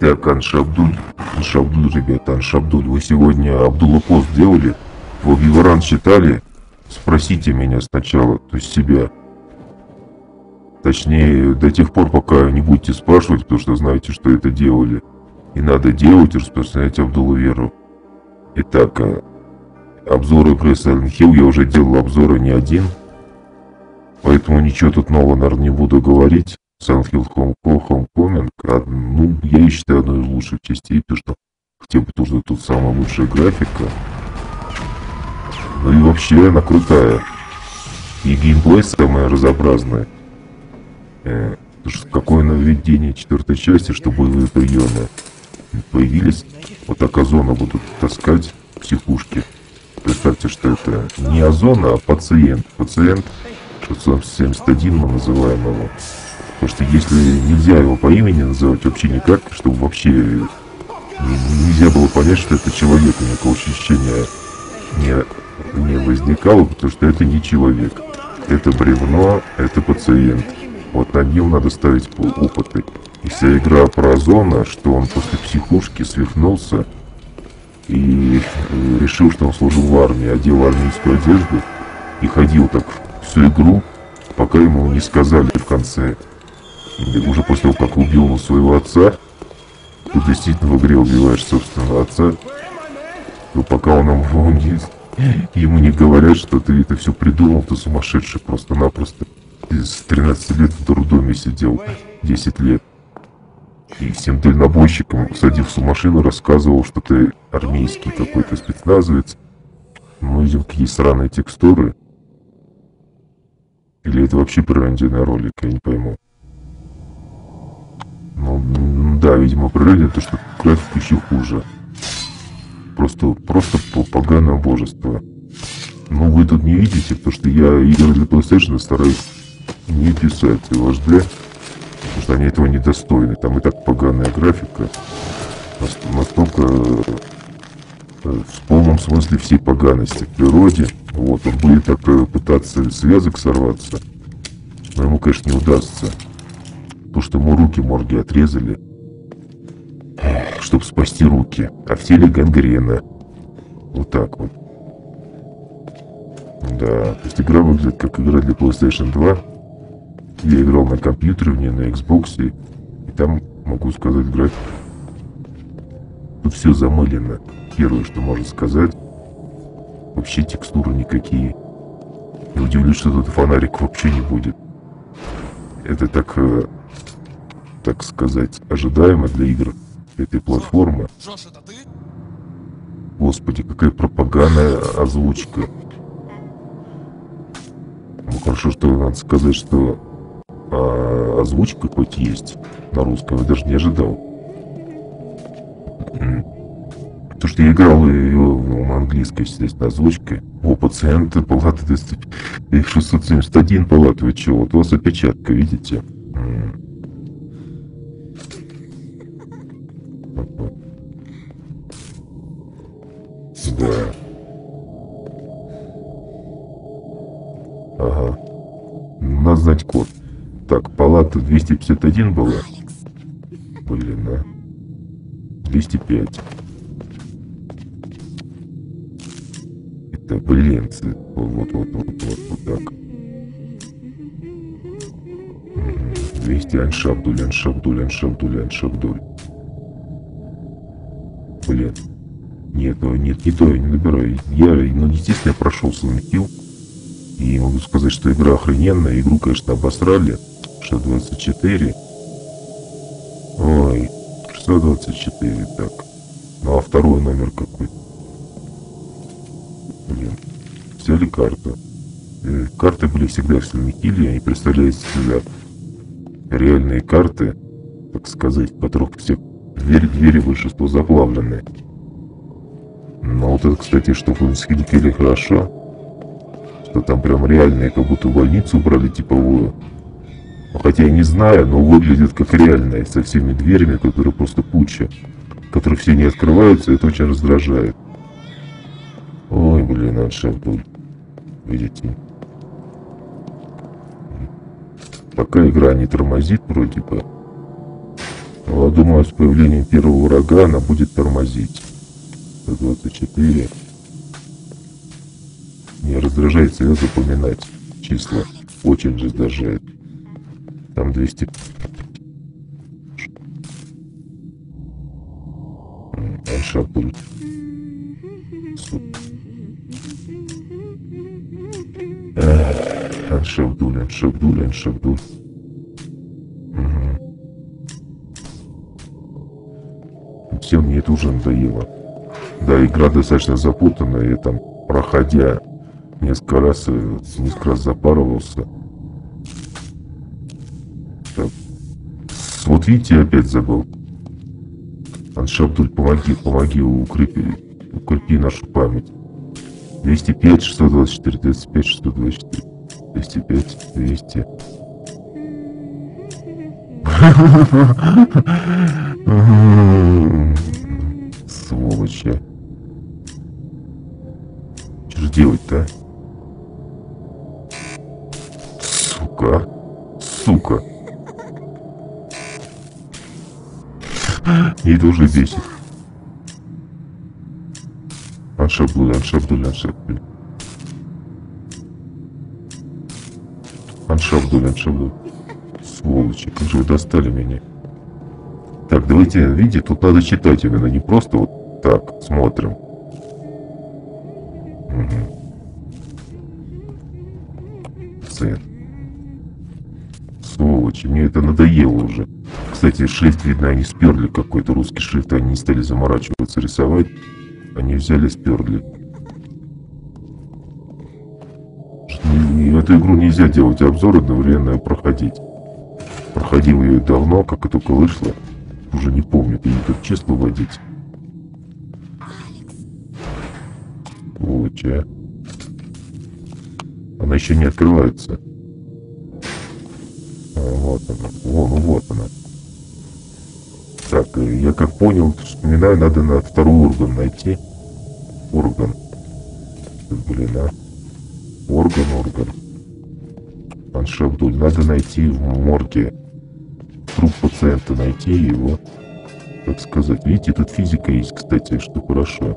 Так, Аншабдуль, Аншабдуль, ребята, Аншабдуль, вы сегодня Абдулла пост делали? Вы Гиваран читали? Спросите меня сначала, то есть себя. Точнее, до тех пор, пока не будете спрашивать, потому что знаете, что это делали. И надо делать и распространять Абдулу веру. Итак, а, обзоры пресса Хилл я уже делал обзоры не один. Поэтому ничего тут нового, наверное, не буду говорить. Hill Home, Homecoming, ну, я считаю, одной из лучших частей, потому что хотя бы тоже тут самая лучшая графика. Ну и вообще она крутая. И геймплей самое разнообразное. Э, какое нововведение четвертой части, что боевые приемы появились. Вот так озона будут таскать психушки. Представьте, что это не озона, а пациент. Пациент 671 мы называем его. Потому что если нельзя его по имени называть вообще никак, чтобы вообще нельзя было понять, что это человек, никакого ощущения не, не возникало, потому что это не человек. Это бревно, это пациент. Вот на нем надо ставить опыты. И вся игра про Озона, что он после психушки свихнулся и решил, что он служил в армии, одел армейскую одежду и ходил так всю игру, пока ему не сказали в конце, и уже после того, как убил своего отца, ты действительно в игре убиваешь собственного отца, то пока он ему не, ему не говорят, что ты это все придумал, ты сумасшедший просто-напросто. Ты с 13 лет в роддоме сидел, 10 лет. И всем дальнобойщикам, садив в машину, рассказывал, что ты армейский какой-то спецназовец. Мы видим какие сраные текстуры. Или это вообще пародийный ролик, я не пойму. Ну, да, видимо, природин то, что графика еще хуже. Просто, просто поганое божество. Ну, вы тут не видите, потому что я игры для PlayStation стараюсь не писать в HD, потому что они этого недостойны. Там и так поганая графика. Настолько э, в полном смысле всей поганости в природе. Вот, он будет так э, пытаться связок сорваться, но ему, конечно, не удастся. То, что ему руки морги отрезали, чтобы спасти руки, а в теле гангрена. Вот так вот. Да, то есть игра выглядит как игра для PlayStation 2. Я играл на компьютере в ней, на Xbox, и там, могу сказать, график. Тут все замылено. Первое, что можно сказать. Вообще текстуры никакие. Не удивлюсь, что тут фонарик вообще не будет. Это так э, так сказать, ожидаемо для игр этой платформы. Господи, какая пропагандная озвучка. Ну хорошо, что надо сказать, что а, озвучка хоть есть на русском, я даже не ожидал. То, что я играл ее на английской, естественно, озвучкой. О, пациенты, палаты 671 палат, вы что, вот у вас опечатка, видите? Палата 251 была? Блин, да. 205. Это, блин, вот, вот, вот, вот, вот так. 200 аншабдуль, аншабдуль, аншабдуль, аншабдуль. Блин. Нет, нет, не то я не набираю. Я, ну, естественно, я прошел Silent Hill. И могу сказать, что игра охрененная. Игру, конечно, обосрали. 624. Ой, 624, так. Ну, а второй номер какой? Блин. Взяли карту. Э, карты были всегда в Hill. Они представляют себя реальные карты, так сказать, в все двери, двери большинство заплавлены. Ну вот это, кстати, что в Скилликеле хорошо. Что там прям реальные, как будто больницу убрали типовую. Хотя я не знаю, но выглядит как реальная, со всеми дверями, которые просто куча. Которые все не открываются, это очень раздражает. Ой, блин, ландшафт был. Видите? Пока игра не тормозит вроде бы. Ну, я думаю, с появлением первого врага она будет тормозить. 124. Не раздражает себя запоминать числа. Очень раздражает. Там 200... Аншапуль. Аншабдуль, Аншабдуль, Аншабдуль. Все, мне это уже надоело. Да, игра достаточно запутанная, я там, проходя несколько раз, э, несколько раз запарывался. Так. Вот видите, опять забыл. Аншабдуль, помоги, помоги, укрепи, укрепи нашу память. 205, 624, 205, 624, 205, 200. Сволочи. Что же делать-то? Сука. Сука. И это уже бесит. Аншаблуль, аншаблуль, аншаблуль. Аншаблуль, аншаблуль. Сволочи, как же вы достали меня. Так, давайте, видите, тут надо читать именно, не просто вот так, смотрим. Угу. Сын. Сволочи, мне это надоело уже. Кстати, шрифт, видно, они сперли какой-то русский шрифт, они не стали заморачиваться рисовать. Они взяли, сперли. Эту игру нельзя делать обзор одновременно проходить. Проходил ее давно, как и только вышло. Уже не помню, ты не тут честно вводить. Сволочь, Она еще не открывается. А, вот она. Вон, вот она. Так, э, я как понял, вспоминаю, надо на второй орган найти. Орган. Блин, а. Орган, орган. Аншабдуль. Надо найти в морге труп пациента, найти его, так сказать. Видите, тут физика есть, кстати, что хорошо.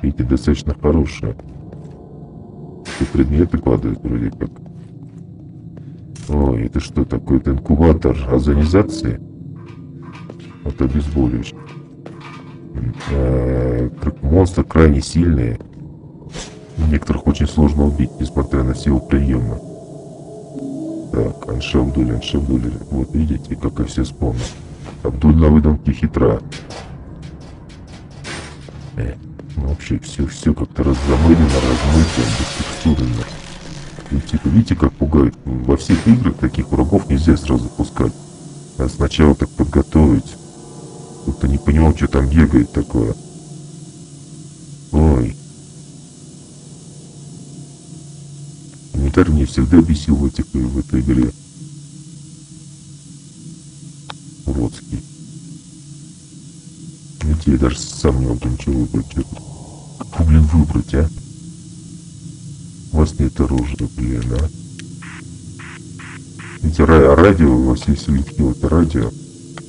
Видите, достаточно хорошая. И предметы кладывают вроде как. Ой, это что такое? Это инкубатор озонизации? Это обезболивающий. Э, монстр крайне сильный. Некоторых очень сложно убить, несмотря на все приемы. Так, Анша Абдуль. Вот видите, как я все вспомнил. Абдуль на выдумке хитра. Э, ну, вообще все, все как-то раззамылено, размыто, бестекстурно. Видите, видите, как пугает? Во всех играх таких врагов нельзя сразу пускать. Надо сначала так подготовить. Будто не понимал, что там бегает такое. Ой. Инвентарь мне всегда бесил в, этих, в этой игре. Уродский. Видите, я даже сам не могу ничего выбрать. Что, блин, выбрать, а? У вас нет оружия, блин, а? Ведь радио, во всей светил это радио,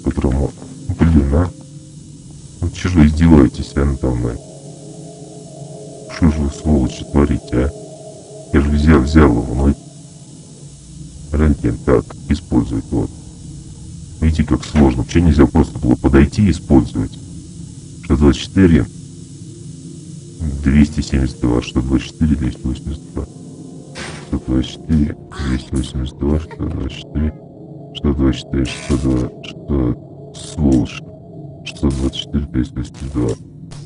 которому Блин, а? Ну че же издеваетесь, а, надо мной? Что же вы, сволочи, творите, а? Я же взял, взял его, ну... Рентген, так, использовать, вот. Видите, как сложно. Почему нельзя просто было подойти и использовать? Что 24? 272, что 24, 282. Что 24, 282, что 24, что 24, что 2, что сволочь. 624, 582,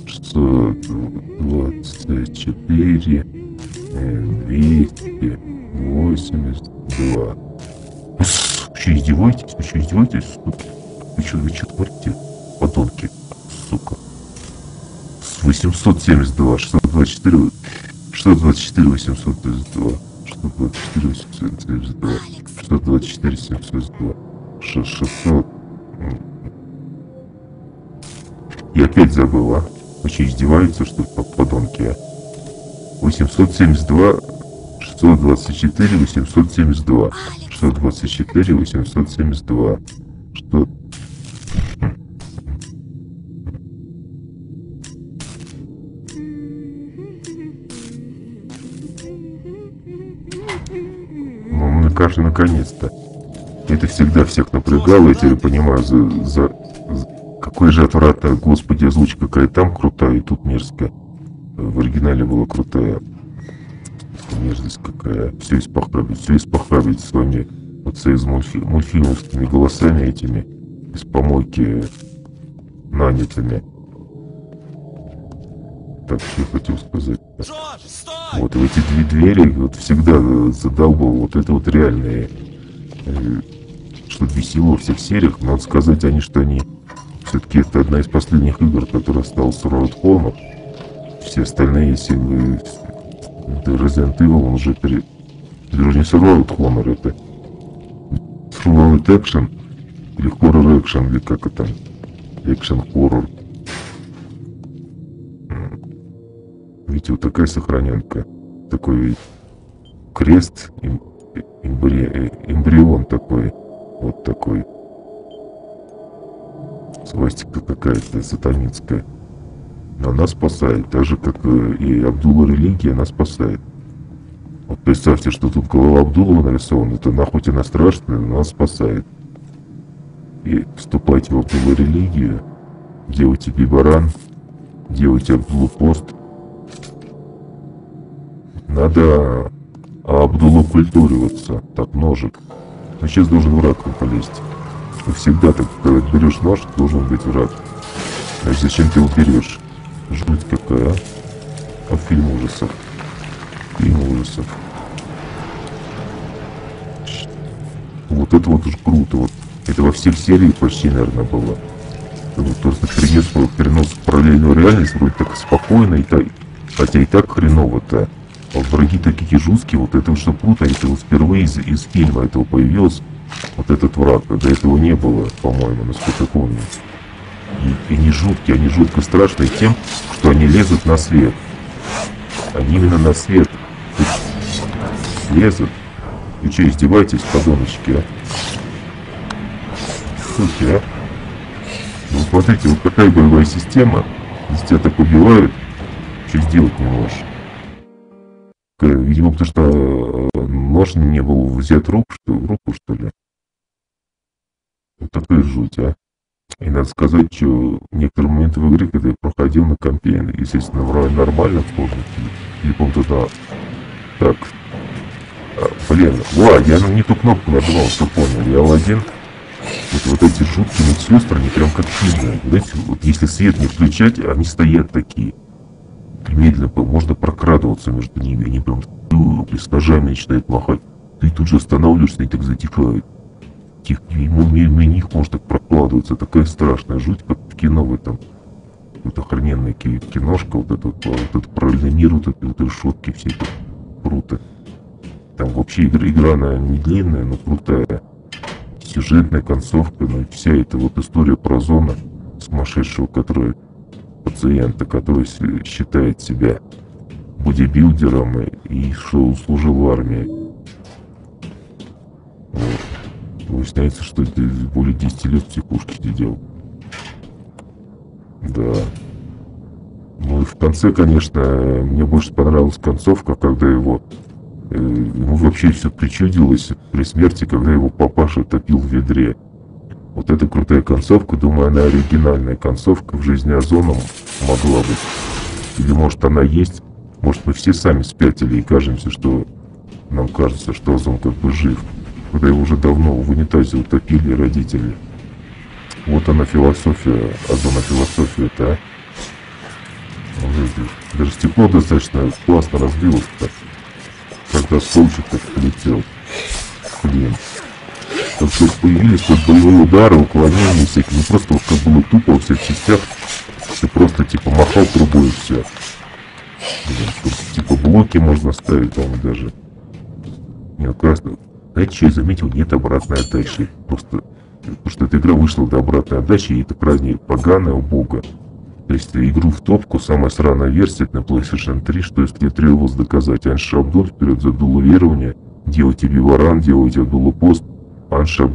624, 282. Вы что, издеваетесь? Вы что, издеваетесь? Вы что, вы что творите? Подонки, сука. 872, 624, 624, 832, 624, 872, 624, 702, 600, я опять забыл, а? Вы что, издеваются, что ли, подонки, а? 872, 624, 872, 624, 872, Что? Ну, мне кажется, наконец-то. Это всегда всех напрягало, я теперь понимаю, за, за... Какой же отвратно, господи, озвучка какая там крутая, и тут мерзкая. В оригинале была крутая. Мерзость какая. Все испохабить, все испохабить с вами. Вот с мультфи мультфильмовскими голосами этими. Из помойки нанятыми. Так, что я хотел сказать. Вот в эти две двери вот всегда задолбал вот это вот реальные э, что бесило во всех сериях, надо сказать они, что они все-таки это одна из последних игр, которая стала с Road Home. Все остальные, если вы Resident Evil, он уже пере... даже не Survival Honor, это Survival Action или Horror Action, или как это, Action Horror. Видите, вот такая сохраненка, такой крест, эмбри... эмбрион такой, вот такой. Свастика какая-то сатанинская. Она спасает, так же, как и Абдулла религия, она спасает. Вот представьте, что тут голова Абдулова нарисована, это нахуй она страшная, но она спасает. И вступайте в Абдулла религию, делайте бибаран, делайте Абдулла пост. Надо Абдулла культуриваться, так ножик. Но сейчас должен враг полезть. И всегда так, когда берешь нож, должен быть враг. А зачем ты его берешь? Жуть какая, а? А фильм ужасов. Фильм ужасов. Вот это вот уж круто. Вот. Это во всех сериях почти, наверное, было. Вот просто перенес, перенос в параллельную реальность, вроде так спокойно, и так, хотя и так хреново-то. А враги такие жесткие, вот это что круто, это вот впервые из, из фильма этого появилось, вот этот враг, до этого не было, по-моему, насколько я помню. И, и не жуткие, они жутко страшные тем, что они лезут на свет. Они именно на свет лезут. Вы что, издеваетесь, подоночки, а? Суки, а? Ну, смотрите, вот такая боевая система, если тебя так убивают, что сделать не можешь. Видимо, потому что э, нож не был взят рук, что, руку, что ли. Вот такая жуть, а. И надо сказать, что некоторые моменты в игре, когда я проходил на компе, естественно, нормально сложно, или помню туда. Так. А, блин, ла, я не ту кнопку нажимал, что понял. Я L1. Вот, вот эти жуткие медсестры, они прям как фильмы. Знаете, вот если свет не включать, они стоят такие. Медленно можно прокрадываться между ними. Они прям с ножами начинают махать. Ты тут же останавливаешься и так затихают ему мимо них может так прокладываться такая страшная жуть, как в кино в этом. Вот охрененная киношка, вот это вот, этот параллельный мир, вот эти вот шутки все это круто. Там вообще игра, игра она не длинная, но крутая. Сюжетная концовка, ну и вся эта вот история про зона сумасшедшего, который пациента, который считает себя бодибилдером и, что служил в армии. Вот. Выясняется, что ты более 10 лет в психушке сидел. Да. Ну и в конце, конечно, мне больше понравилась концовка, когда его... Э, ему вообще все причудилось при смерти, когда его папаша топил в ведре. Вот эта крутая концовка, думаю, она оригинальная концовка в жизни Озона могла быть. Или может она есть, может мы все сами спятили и кажемся, что нам кажется, что Озон как бы жив когда его уже давно в унитазе утопили родители. Вот она философия, одна философия-то, а? Даже стекло достаточно классно разбилось-то, когда столчик так полетел. Блин. Как только появились вот боевые удары, уклонения всякие, не просто вот как было тупо во всех частях, ты просто типа махал трубой и все. Блин, тут, типа блоки можно ставить там даже. Нет, красный. Знаете, что я заметил? Нет обратной отдачи. Просто потому что эта игра вышла до обратной отдачи, и это крайне поганая убога. То есть игру в топку, самая сраная версия на PlayStation 3, что если требовалось доказать. Анша Абдул вперед задуло верование, делайте виваран, делайте Абдулла пост, and said,